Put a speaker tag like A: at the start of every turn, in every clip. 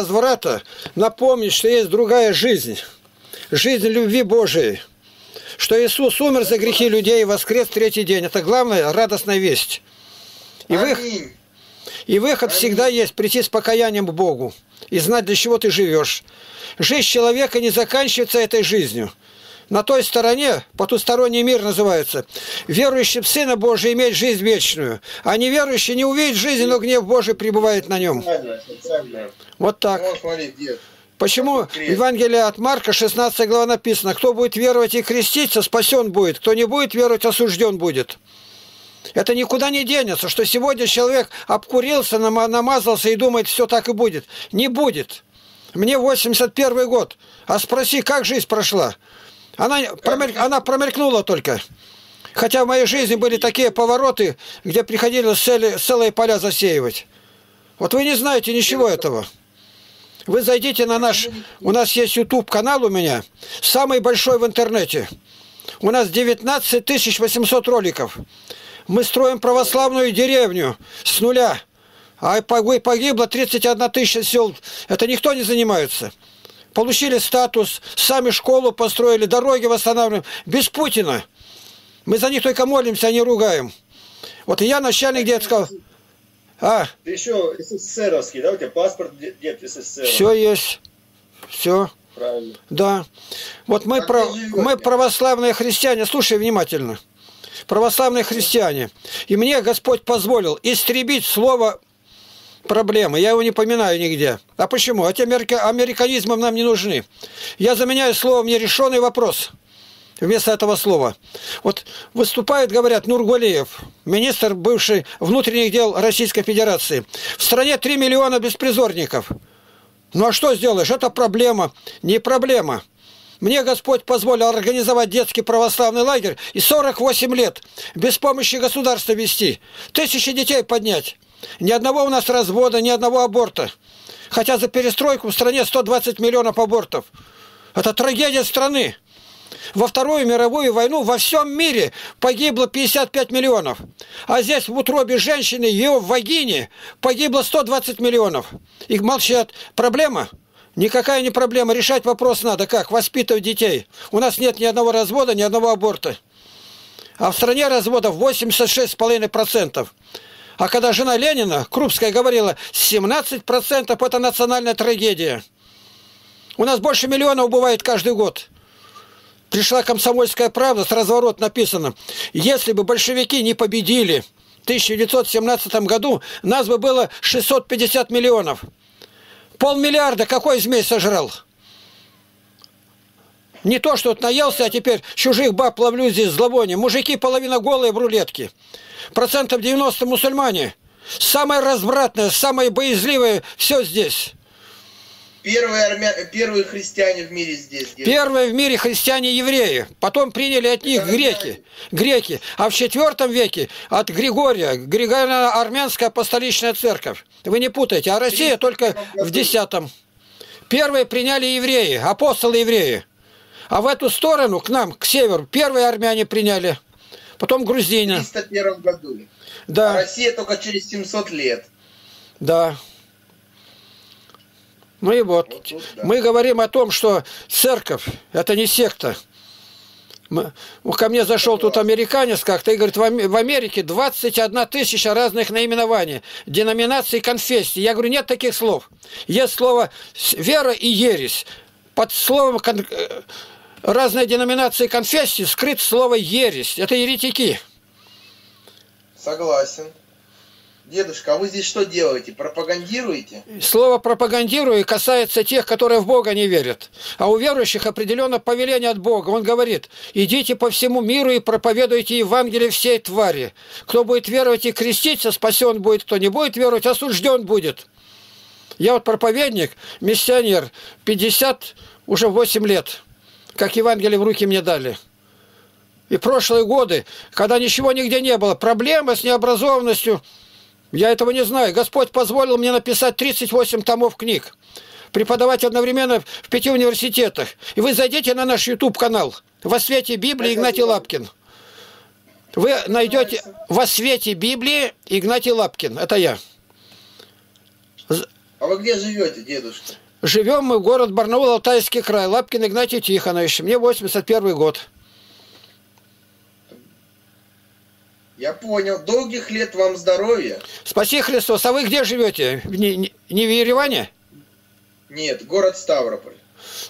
A: разврата напомнить, что есть другая жизнь. Жизнь любви Божией. Что Иисус умер за грехи людей и воскрес в третий день. Это главная радостная весть. И, вы, и выход Аминь. всегда есть прийти с покаянием к Богу и знать, для чего ты живешь. Жизнь человека не заканчивается этой жизнью. На той стороне, потусторонний мир называется, верующий в Сына Божия имеет жизнь вечную, а неверующий не увидит жизни, но гнев Божий пребывает на нем. Вот так. Почему в Евангелии от Марка, 16 глава написано, кто будет веровать и креститься, спасен будет, кто не будет веровать, осужден будет. Это никуда не денется, что сегодня человек обкурился, намазался и думает, все так и будет. Не будет. Мне 81 год. А спроси, как жизнь прошла? Она, промель... она промелькнула только. Хотя в моей жизни были такие повороты, где приходилось цели... целые поля засеивать. Вот вы не знаете ничего этого. Вы зайдите на наш... У нас есть YouTube канал у меня, самый большой в интернете. У нас 19 800 роликов. Мы строим православную деревню с нуля. А погибло 31 тысяча сел. Это никто не занимается получили статус, сами школу построили, дороги восстанавливаем. Без Путина. Мы за них только молимся, а не ругаем. Вот я начальник детского...
B: А? Ты еще СССРовский, да? У тебя паспорт дед СССР.
A: Все есть. Все. Правильно. Да. Вот мы, про... мы православные христиане, слушай внимательно. Православные христиане. И мне Господь позволил истребить слово проблемы. Я его не поминаю нигде. А почему? Эти америка... американизмы нам не нужны. Я заменяю словом «нерешенный вопрос» вместо этого слова. Вот выступает, говорят, Нургулиев, министр бывший внутренних дел Российской Федерации. В стране 3 миллиона беспризорников. Ну а что сделаешь? Это проблема. Не проблема. Мне Господь позволил организовать детский православный лагерь и 48 лет без помощи государства вести. Тысячи детей поднять. Ни одного у нас развода, ни одного аборта. Хотя за перестройку в стране 120 миллионов абортов. Это трагедия страны. Во Вторую мировую войну во всем мире погибло 55 миллионов. А здесь в утробе женщины, ее в вагине, погибло 120 миллионов. И молчат. Проблема? Никакая не проблема. Решать вопрос надо. Как? Воспитывать детей. У нас нет ни одного развода, ни одного аборта. А в стране разводов 86,5%. А когда жена Ленина, Крупская, говорила, 17% это национальная трагедия. У нас больше миллиона убывает каждый год. Пришла комсомольская правда, с разворот написано, если бы большевики не победили в 1917 году, нас бы было 650 миллионов. Полмиллиарда какой змей сожрал? Не то, что вот наелся, а теперь чужих баб ловлю здесь зловоние. Мужики половина голые в рулетке. Процентов 90 мусульмане. Самое развратное, самое боязливое, все здесь.
B: Первые, армя... Первые христиане в мире здесь.
A: Где? Первые в мире христиане-евреи. Потом приняли от них греки. Греки. А в четвертом веке от Григория, Григория-Армянская апостоличная церковь. Вы не путайте. А Россия только в десятом. Первые приняли евреи, апостолы евреи. А в эту сторону, к нам, к северу, первые армяне приняли. Потом грузины.
B: В 301 году. Да. А Россия только через 700 лет.
A: Да. Ну и вот, вот тут, да. мы говорим о том, что церковь – это не секта. Мы, ко мне зашел тут американец как-то и говорит, в Америке 21 тысяча разных наименований, деноминаций, конфессий. Я говорю, нет таких слов. Есть слово вера и ересь. Под словом разные деноминации конфессии скрыт слово ересь. Это еретики.
B: Согласен. Дедушка, а вы здесь что делаете? Пропагандируете?
A: Слово пропагандирую касается тех, которые в Бога не верят. А у верующих определенно повеление от Бога. Он говорит, идите по всему миру и проповедуйте Евангелие всей твари. Кто будет веровать и креститься, спасен будет. Кто не будет веровать, осужден будет. Я вот проповедник, миссионер, 50, уже 8 лет как Евангелие в руки мне дали. И прошлые годы, когда ничего нигде не было, проблемы с необразованностью, я этого не знаю. Господь позволил мне написать 38 томов книг, преподавать одновременно в пяти университетах. И вы зайдите на наш YouTube-канал «Во свете Библии» Игнатий Лапкин. Вы найдете «Во свете Библии» Игнатий Лапкин. Это я.
B: А вы где живете, дедушка?
A: Живем мы в город Барнаул, Алтайский край, Лапкин Игнатий Тихонович. Мне 81 год.
B: Я понял. Долгих лет вам здоровья.
A: Спаси Христос. А вы где живете? Не, не, не в Ереване?
B: Нет, город Ставрополь.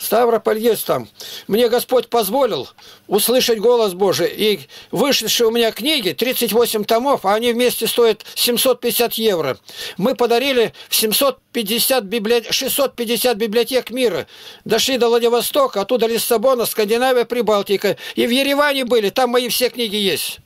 A: Ставрополь есть там. Мне Господь позволил услышать голос Божий. И вышедшие у меня книги, 38 томов, а они вместе стоят 750 евро. Мы подарили в 750 библиотек, 650 библиотек мира. Дошли до Владивостока, оттуда Лиссабона, Скандинавия, Прибалтика. И в Ереване были, там мои все книги есть.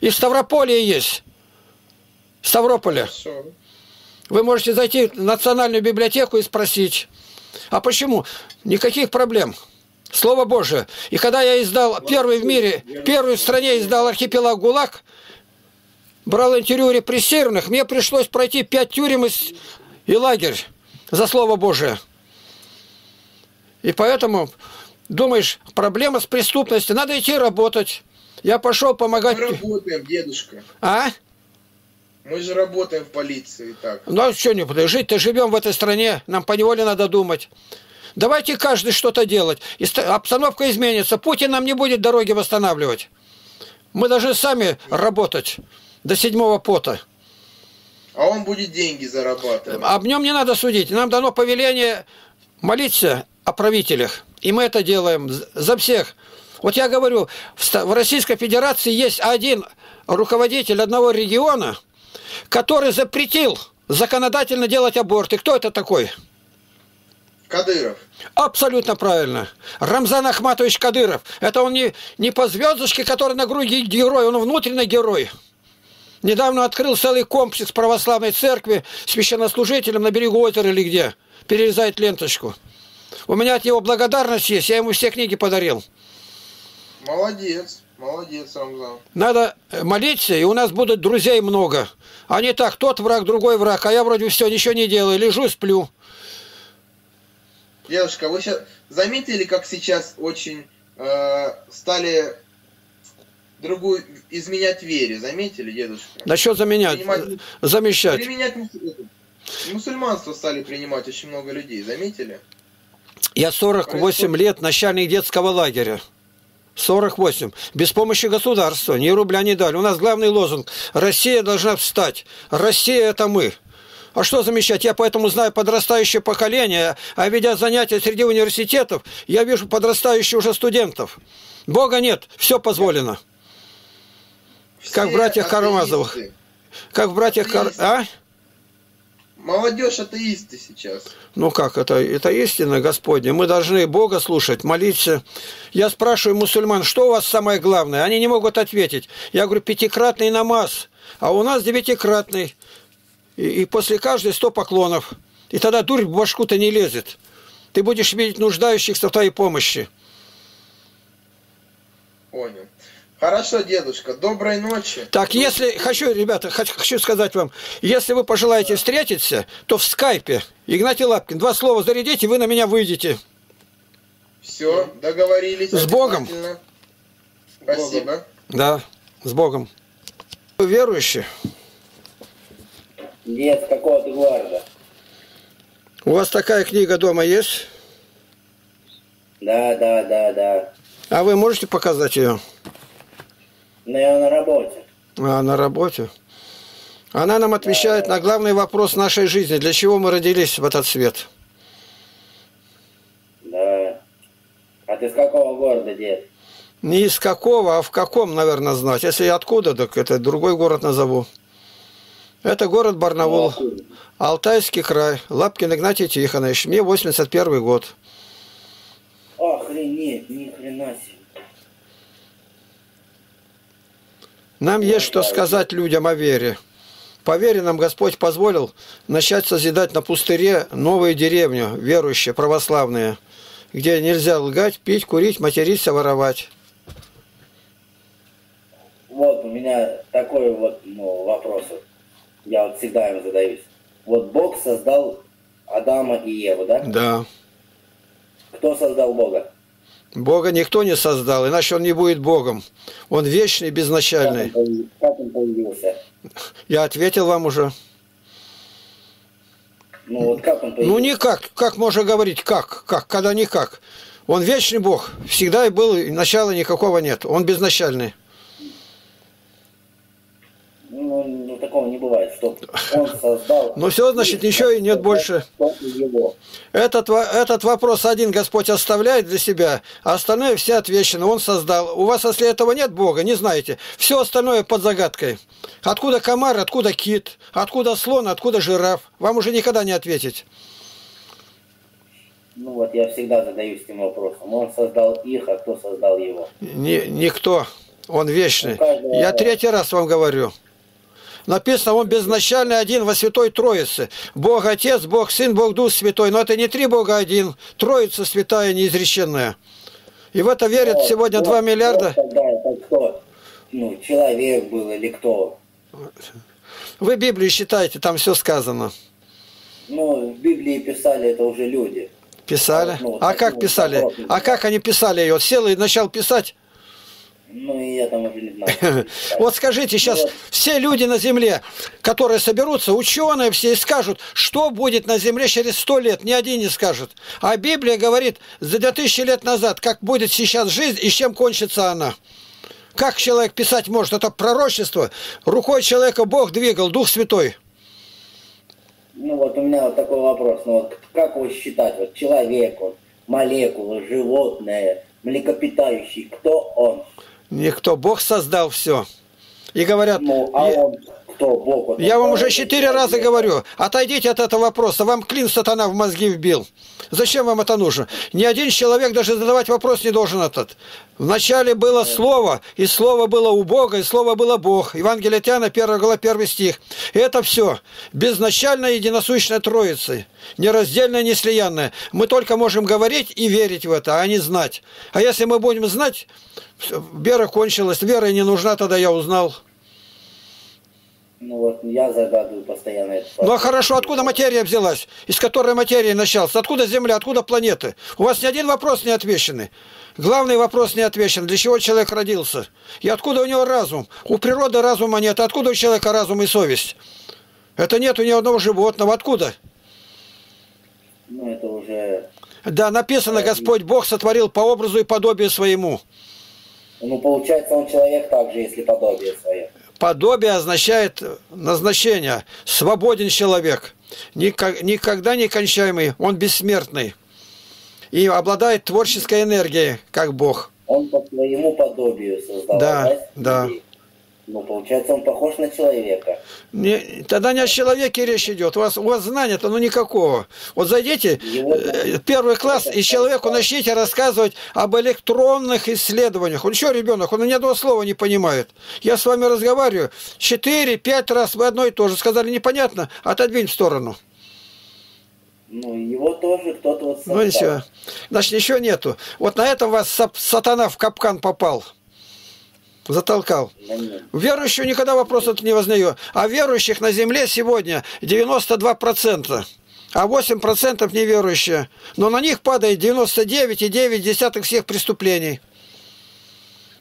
A: И в Ставрополе есть. Ставрополе. Вы можете зайти в национальную библиотеку и спросить. А почему? Никаких проблем. Слово Божие. И когда я издал первый в мире, первый в стране издал архипелаг ГУЛАГ, брал интервью репрессированных, мне пришлось пройти пять тюрем и лагерь за Слово Божие. И поэтому, думаешь, проблема с преступностью, надо идти работать. Я пошел помогать.
B: Мы работаем, дедушка.
A: А?
B: Мы же работаем в полиции так.
A: Ну а что не буду? Жить-то живем в этой стране, нам по неволе надо думать. Давайте каждый что-то делать. И обстановка изменится. Путин нам не будет дороги восстанавливать. Мы должны сами работать до седьмого пота.
B: А он будет деньги зарабатывать.
A: Об нем не надо судить. Нам дано повеление молиться о правителях. И мы это делаем за всех. Вот я говорю, в Российской Федерации есть один руководитель одного региона, который запретил законодательно делать аборты. Кто это такой?
B: Кадыров.
A: Абсолютно правильно. Рамзан Ахматович Кадыров. Это он не, не по звездочке, который на груди герой, он внутренний герой. Недавно открыл целый комплекс православной церкви священнослужителем на берегу озера или где. Перерезает ленточку. У меня от него благодарность есть, я ему все книги подарил.
B: Молодец. Молодец, Рамзан.
A: Надо молиться, и у нас будут друзей много. А не так, тот враг, другой враг, а я вроде все, ничего не делаю, лежу, сплю.
B: Девушка, вы сейчас заметили, как сейчас очень э, стали другую изменять вере? Заметили, дедушка?
A: Что заменять? Принимать, Замещать.
B: Применять мусульманство стали принимать очень много людей, заметили?
A: Я 48 Происходит... лет начальник детского лагеря. 48. Без помощи государства. Ни рубля не дали. У нас главный лозунг. Россия должна встать. Россия – это мы. А что замечать? Я поэтому знаю подрастающее поколение, а ведя занятия среди университетов, я вижу подрастающих уже студентов. Бога нет, все позволено. Все как в братьях Карамазовых. Как в братьях Кар... А?
B: Молодежь атеисты сейчас.
A: Ну как, это, это истина Господня. Мы должны Бога слушать, молиться. Я спрашиваю мусульман, что у вас самое главное? Они не могут ответить. Я говорю, пятикратный намаз, а у нас девятикратный. И, и после каждой сто поклонов. И тогда дурь в башку-то не лезет. Ты будешь видеть нуждающихся в твоей помощи.
B: Понял. Хорошо, дедушка, доброй ночи.
A: Так, если, хочу, ребята, хочу сказать вам, если вы пожелаете встретиться, то в скайпе, Игнатий Лапкин, два слова зарядите, вы на меня выйдете.
B: Все, договорились.
A: С Богом.
B: Спасибо.
A: Да, с Богом. Вы верующие?
C: Нет, какого ты города?
A: У вас такая книга дома есть?
C: Да, да, да, да.
A: А вы можете показать ее?
C: Но я на работе.
A: А, на работе? Она нам отвечает да, на главный вопрос нашей жизни. Для чего мы родились в этот свет?
C: Да. А ты с какого города, дед?
A: Не из какого, а в каком, наверное, знать. Если откуда, так это другой город назову. Это город Барнаул, ну, Алтайский край, Лапкин Игнатий Тихонович. Мне 81 год. Нам есть что сказать людям о вере. По вере нам Господь позволил начать созидать на пустыре новую деревню, верующие, православные, где нельзя лгать, пить, курить, материться, воровать.
C: Вот у меня такой вот ну, вопрос. Я вот всегда им задаюсь. Вот Бог создал Адама и Еву, да?
A: Да.
C: Кто создал Бога?
A: Бога никто не создал, иначе он не будет Богом. Он вечный, безначальный.
C: Как он появился?
A: Я ответил вам уже.
C: Ну вот как он
A: появился? Ну никак. Как можно говорить как? Как? Когда никак. Он вечный Бог. Всегда и был, и начала никакого нет. Он безначальный.
C: Ну, ну, такого не бывает, что он создал...
A: Ну все, значит, ничего и нет больше. Этот, этот вопрос один Господь оставляет для себя, а остальное все отвечено. Он создал. У вас, если этого нет Бога, не знаете. Все остальное под загадкой. Откуда комар, откуда кит, откуда слон, откуда жираф. Вам уже никогда не ответить.
C: Ну вот, я всегда задаюсь этим вопросом. Он создал их, а кто создал его?
A: Ни, никто. Он вечный. Ну, я третий раз вам говорю. Написано, он безначальный один во Святой Троице. Бог Отец, Бог Сын, Бог Дух Святой. Но это не три Бога один, Троица Святая неизреченная. И в это верят вот, сегодня вот, 2 миллиарда. Вот тогда это
C: кто? Ну, человек был или кто?
A: Вы Библию считаете, там все сказано.
C: Ну, в Библии писали это уже люди.
A: Писали? Ну, а как писали? А как они писали ее? Сел и начал писать?
C: Ну, и я там уже не знаю.
A: Вот скажите, сейчас все люди на Земле, которые соберутся, ученые все, и скажут, что будет на Земле через сто лет, ни один не скажет. А Библия говорит за 2000 лет назад, как будет сейчас жизнь и с чем кончится она. Как человек писать может? Это пророчество. Рукой человека Бог двигал, Дух Святой.
C: Ну вот у меня вот такой вопрос. Ну вот как его считать? Вот человек, вот, молекула, животное, млекопитающий, кто он?
A: Никто. Бог создал все. И говорят...
C: Ну, а он кто? Бог? Вот
A: я вам уже четыре раза говорю, отойдите от этого вопроса. Вам клин сатана в мозги вбил. Зачем вам это нужно? Ни один человек даже задавать вопрос не должен этот. Вначале было Слово, и Слово было у Бога, и Слово было Бог. Евангелие Тиана, 1 глава, 1 стих. И это все. Безначальная единосущная Троица. Нераздельная, неслиянная. Мы только можем говорить и верить в это, а не знать. А если мы будем знать, вера кончилась, вера не нужна, тогда я узнал.
C: Ну вот я загадываю постоянно это.
A: Ну а хорошо, откуда материя взялась? Из которой материя начался? Откуда Земля, откуда планеты? У вас ни один вопрос не отвеченный. Главный вопрос не отвечен. Для чего человек родился? И откуда у него разум? У природы разума нет. Откуда у человека разум и совесть? Это нет у ни одного животного. Откуда?
C: Ну это уже...
A: Да, написано, Господь Бог сотворил по образу и подобию своему.
C: Ну, получается, он человек также, если подобие свое.
A: Подобие означает назначение. Свободен человек. Никогда не кончаемый. Он бессмертный. И обладает творческой энергией, как Бог.
C: Он по своему подобию создал.
A: Да, да.
C: Ну, получается, он похож на человека.
A: Не, тогда не о человеке речь идет. У вас, у вас знания-то ну никакого. Вот зайдите, Его... Э, первый класс, и человеку начните рассказывать об электронных исследованиях. Он что, ребенок, он ни одного слова не понимает. Я с вами разговариваю. Четыре, пять раз вы одно и то же сказали непонятно, отодвинь в сторону.
C: Ну, его тоже кто-то вот
A: создал. Ну, ничего. Значит, ничего нету. Вот на этом вас сатана в капкан попал затолкал. Верующего никогда вопрос это не вознаю. А верующих на земле сегодня 92%, а 8% неверующие. Но на них падает 99,9 всех преступлений.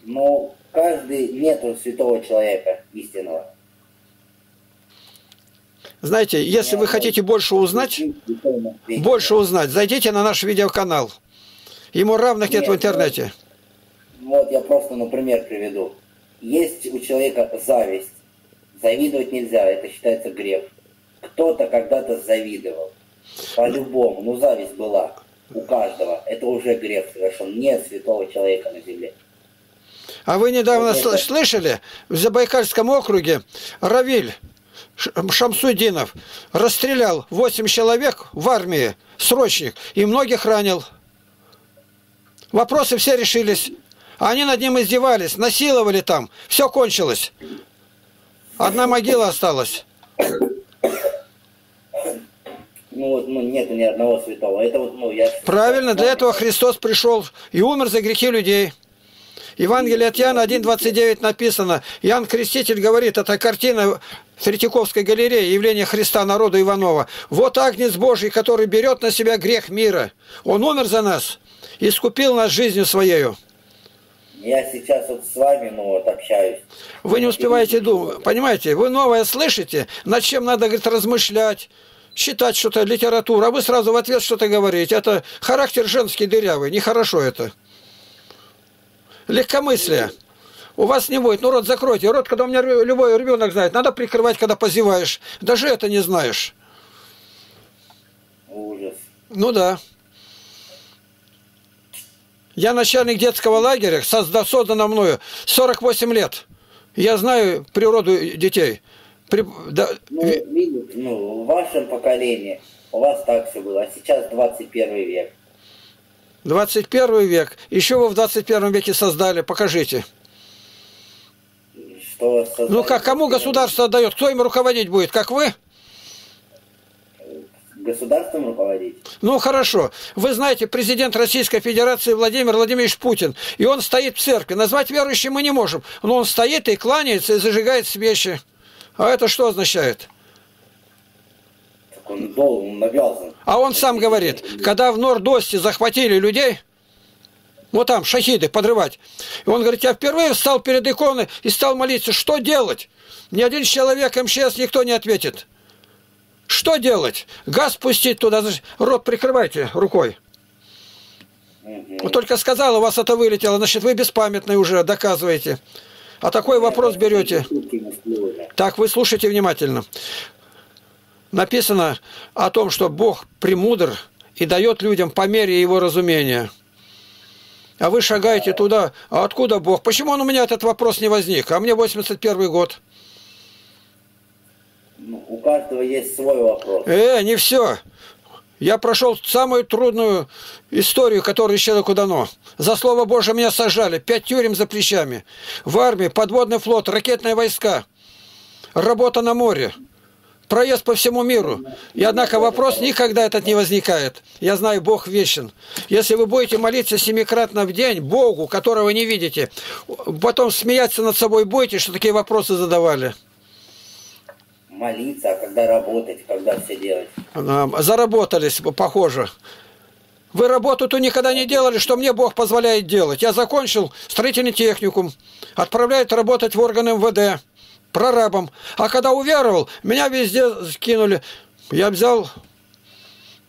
C: Но каждый нету святого человека истинного.
A: Знаете, если вы хотите больше узнать, больше узнать, зайдите на наш видеоканал. Ему равных нет, нет в интернете.
C: Вот я просто, например, приведу. Есть у человека зависть. Завидовать нельзя, это считается грех. Кто-то когда-то завидовал. По-любому. Ну, зависть была у каждого. Это уже грех совершен. Нет святого человека на земле.
A: А вы недавно это... слышали, в Забайкальском округе Равиль Шамсудинов расстрелял 8 человек в армии, срочник, и многих ранил. Вопросы все решились. Они над ним издевались, насиловали там. Все кончилось. Одна могила осталась.
C: Ну вот, ну нет ни одного святого. Это вот, ну, я...
A: Правильно, для этого Христос пришел и умер за грехи людей. Евангелие от Иоанна 1.29 написано. Иоанн Креститель говорит, это картина Третьяковской галереи, явление Христа народу Иванова. Вот Агнец Божий, который берет на себя грех мира. Он умер за нас, искупил нас жизнью Своею.
C: Я сейчас вот с вами, ну, вот общаюсь.
A: Вы не успеваете думать, понимаете? Вы новое слышите, над чем надо, говорит, размышлять. читать что-то, литературу, а вы сразу в ответ что-то говорите. Это характер женский дырявый, нехорошо это. Легкомыслие. У вас не будет. Ну, рот закройте. Рот, когда у меня любой ребенок знает, надо прикрывать, когда позеваешь. Даже это не знаешь.
C: Ужас.
A: Ну да. Я начальник детского лагеря, создано мною 48 лет. Я знаю природу детей. При,
C: да, ну, видите, ну, в вашем поколении у вас так все было, а сейчас 21 век.
A: 21 век. Еще вы в 21 веке создали, покажите.
C: Что
A: ну как, кому государство дает? Кто им руководить будет, как вы?
C: Государством руководить.
A: Ну хорошо. Вы знаете, президент Российской Федерации Владимир Владимирович Путин, и он стоит в церкви. Назвать верующим мы не можем, но он стоит и кланяется, и зажигает свечи. А это что означает?
C: Так он должен, он обязан.
A: А он сам говорит, когда в Нордосте захватили людей, вот там шахиды подрывать. И он говорит, я впервые встал перед иконой и стал молиться, что делать? Ни один человек МЧС никто не ответит. Что делать? Газ пустить туда, значит, рот прикрывайте рукой. Угу. Только сказал, у вас это вылетело, значит, вы беспамятный уже, доказываете. А такой вопрос берете. Так, вы слушайте внимательно. Написано о том, что Бог премудр и дает людям по мере его разумения. А вы шагаете туда. А откуда Бог? Почему он у меня этот вопрос не возник? А мне 81 год.
C: Ну, у каждого есть свой вопрос.
A: Э, не все. Я прошел самую трудную историю, которую человеку дано. За слово Божие меня сажали. Пять тюрем за плечами. В армии, подводный флот, ракетные войска. Работа на море. Проезд по всему миру. И однако вопрос никогда этот не возникает. Я знаю, Бог вечен. Если вы будете молиться семикратно в день Богу, которого не видите, потом смеяться над собой будете, что такие вопросы задавали
C: молиться, а когда работать, когда все делать.
A: Заработались, похоже. Вы работу-то никогда не делали, что мне Бог позволяет делать. Я закончил строительный техникум, отправляют работать в органы МВД, прорабом. А когда уверовал, меня везде скинули. Я взял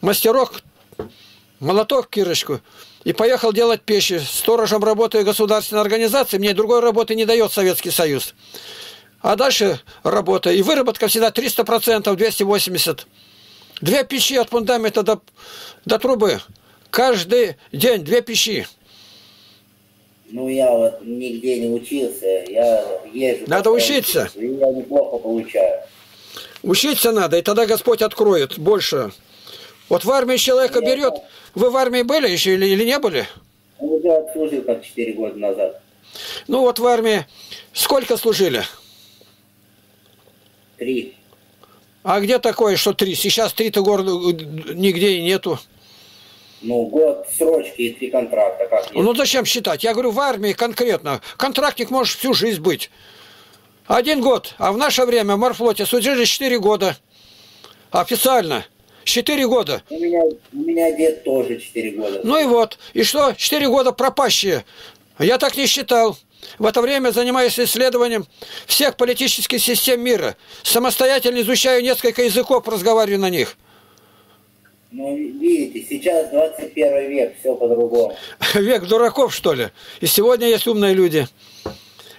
A: мастерок, молоток, кирочку, и поехал делать печи. Сторожем работаю государственной организации, мне другой работы не дает Советский Союз. А дальше работа. И выработка всегда 300%, 280%. Две печи от фундамента до, до трубы. Каждый день две печи.
C: Ну, я вот нигде не учился. Я езжу.
A: Надо учиться.
C: И я неплохо получаю.
A: Учиться надо, и тогда Господь откроет больше. Вот в армии человека Нет, берет... Вы в армии были еще или, или не были?
C: Ну, я отслужил как 4 года назад.
A: Ну, вот в армии сколько служили?
C: Три.
A: А где такое, что три? Сейчас три-то города нигде и нету.
C: Ну, год срочки и три контракта. Как
A: ну, зачем считать? Я говорю, в армии конкретно. Контрактник может всю жизнь быть. Один год. А в наше время в морфлоте служили четыре года. Официально. Четыре года.
C: У меня, у меня дед тоже четыре года.
A: Ну и вот. И что? Четыре года пропащие. Я так не считал. В это время занимаюсь исследованием всех политических систем мира. Самостоятельно изучаю несколько языков, разговариваю на них.
C: Ну, видите, сейчас 21 век, все по-другому.
A: Век дураков, что ли? И сегодня есть умные люди.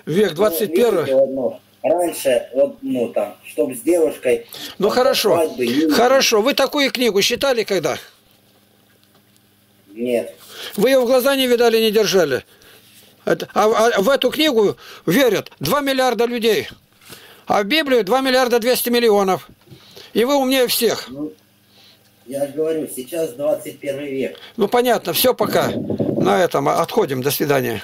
A: Век 21 ну,
C: видите, Раньше, вот, ну, там, чтобы с девушкой...
A: Ну, хорошо, свадьбы, хорошо. Вы такую книгу читали когда?
C: Нет.
A: Вы ее в глаза не видали, не держали? А, а в эту книгу верят 2 миллиарда людей. А в Библию 2 миллиарда 200 миллионов. И вы умнее всех. Ну,
C: я же говорю, сейчас 21 век.
A: Ну понятно, все пока. На этом отходим. До свидания.